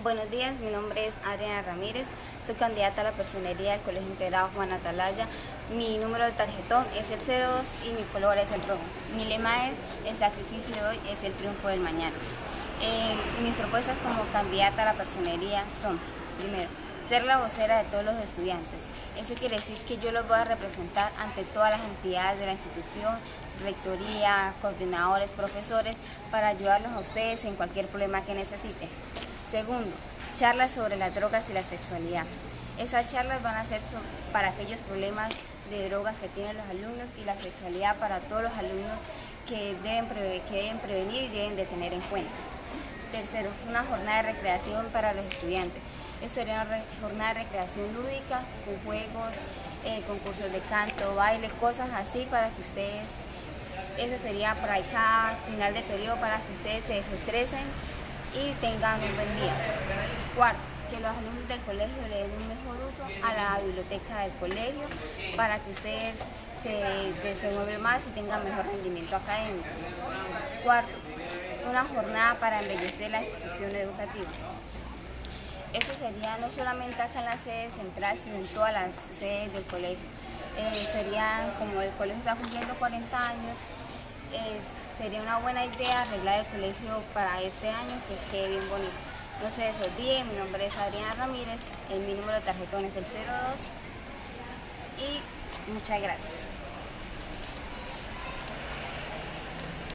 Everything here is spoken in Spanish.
Buenos días, mi nombre es Adriana Ramírez, soy candidata a la personería del Colegio Integrado Juan Atalaya. Mi número de tarjetón es el 02 y mi color es el rojo. Mi lema es, el sacrificio de hoy es el triunfo del mañana. Eh, mis propuestas como candidata a la personería son, primero, ser la vocera de todos los estudiantes. Eso quiere decir que yo los voy a representar ante todas las entidades de la institución, rectoría, coordinadores, profesores, para ayudarlos a ustedes en cualquier problema que necesiten. Segundo, charlas sobre las drogas y la sexualidad. Esas charlas van a ser para aquellos problemas de drogas que tienen los alumnos y la sexualidad para todos los alumnos que deben, prevenir y deben de tener en cuenta. Tercero, una jornada de recreación para los estudiantes. Esto sería una jornada de recreación lúdica con juegos, eh, concursos de canto, baile, cosas así para que ustedes, eso sería para cada final de periodo para que ustedes se desestresen y tengan un buen día. Cuarto, que los alumnos del colegio le den un mejor uso a la biblioteca del colegio para que ustedes se desenvuelvan más y tengan mejor rendimiento académico. Cuarto, una jornada para embellecer la institución educativa. Eso sería no solamente acá en la sede central, sino en todas las sedes del colegio. Eh, serían, como el colegio está cumpliendo 40 años, sería una buena idea arreglar el colegio para este año, que quede bien bonito. No se les mi nombre es Adriana Ramírez, el, mi número de tarjetón es el 02 y muchas gracias.